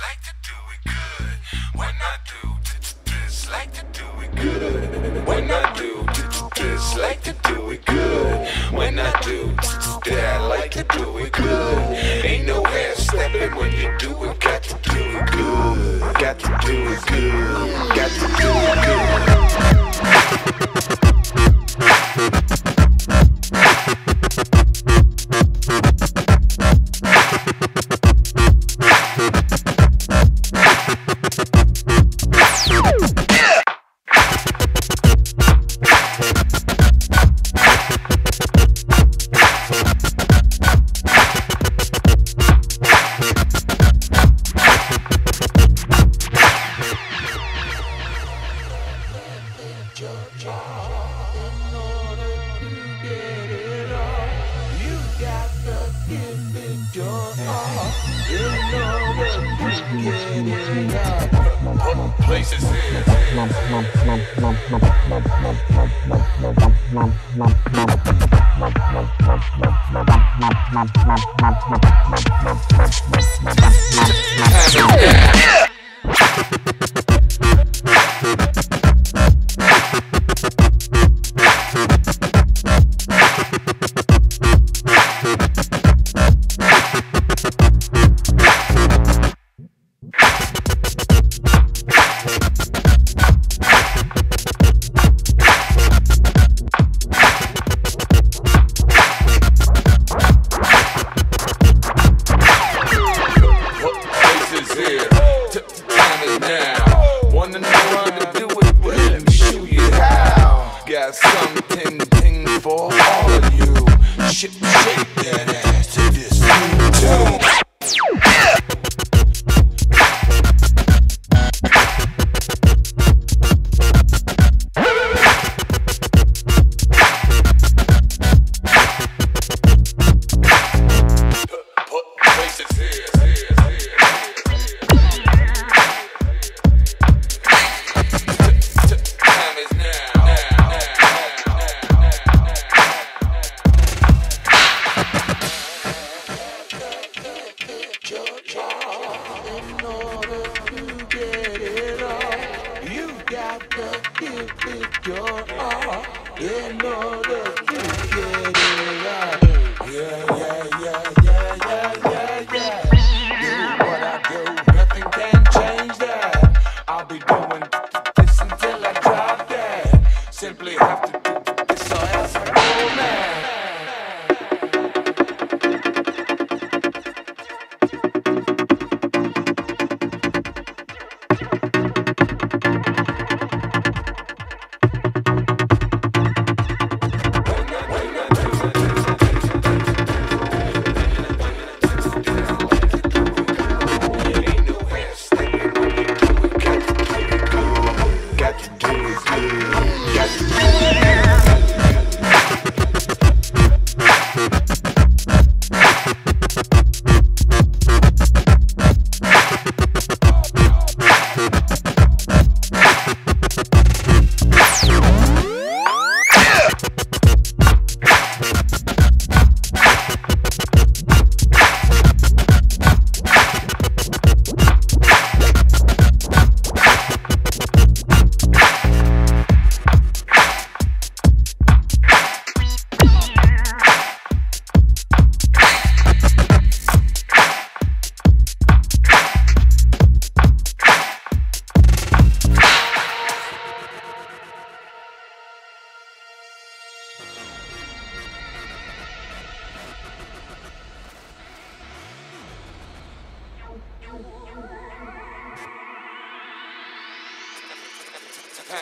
like to do it good. When I do this, like to do it good. When I do this, like to do it good. When I do I like to do it good. Ain't no half stepping when you do it. Got to do it good. Got to do it good. Got to Places With your heart in you know. Bye.